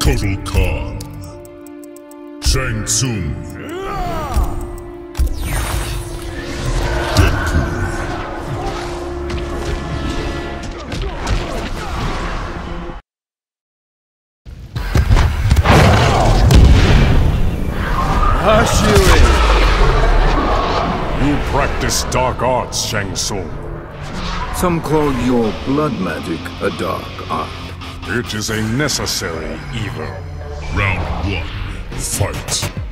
Kotal Kahn. Shang Tsung. Hush you You practice dark arts, Shang Tsung. Some call your blood magic a dark art. It is a necessary evil. Round one. Fight.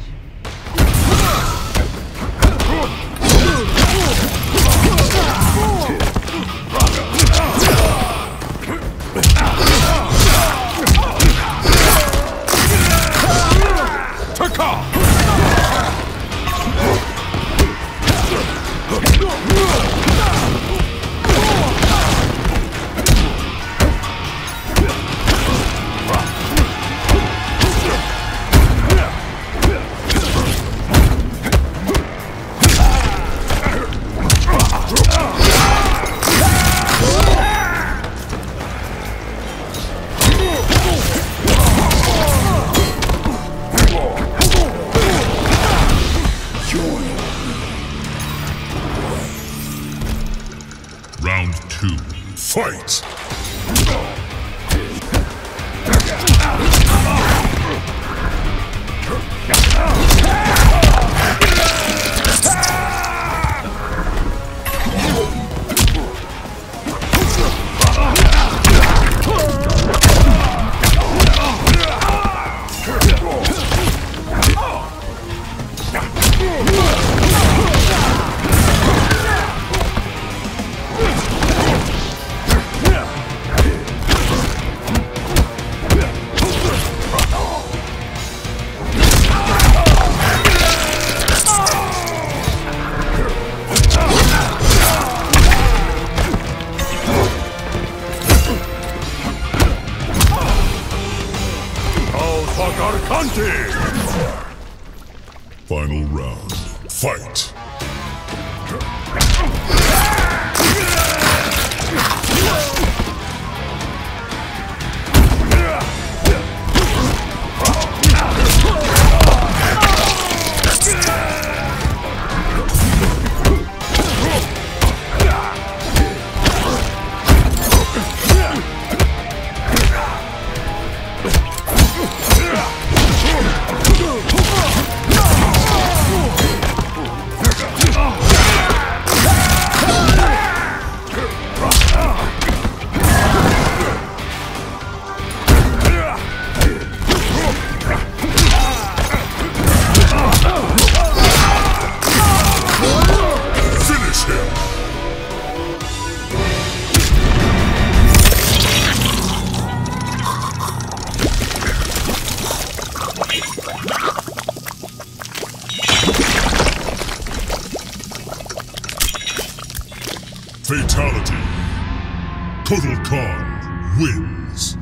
Fight! Final round. Fight! Fatality. Kotal Kahn wins.